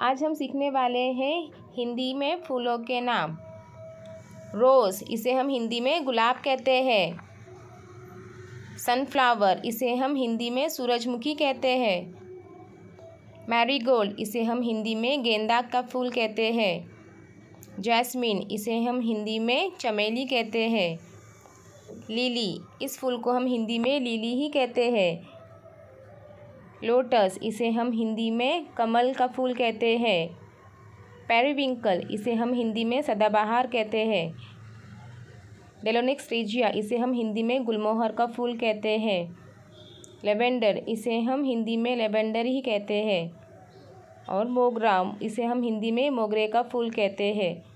आज हम सीखने वाले हैं हिंदी में फूलों के नाम। रोज़, इसे हम हिंदी में गुलाब कहते हैं। सनफ्लावर, इसे हम हिंदी में सूरजमुखी कहते हैं। मैरीगोल्ड, इसे हम हिंदी में गेंदा का फूल कहते हैं। जैस्मिन, इसे हम हिंदी में चमेली कहते हैं। लिली, इस फूल को हम हिंदी में लिली ही कहते हैं। लोटस, इसे हम हिंदी में कमल का फूल कहते हैं। पेरीविंकल, इसे हम हिंदी में सदाबहार कहते हैं। डेलोनिक्स रीजिया, इसे हम हिंदी में गुलमोहर का फूल कहते हैं। लेवेंडर, इसे हम हिंदी में लेवेंडर ही कहते हैं। और मोगरा इसे हम हिंदी में मोगरे का फूल कहते हैं।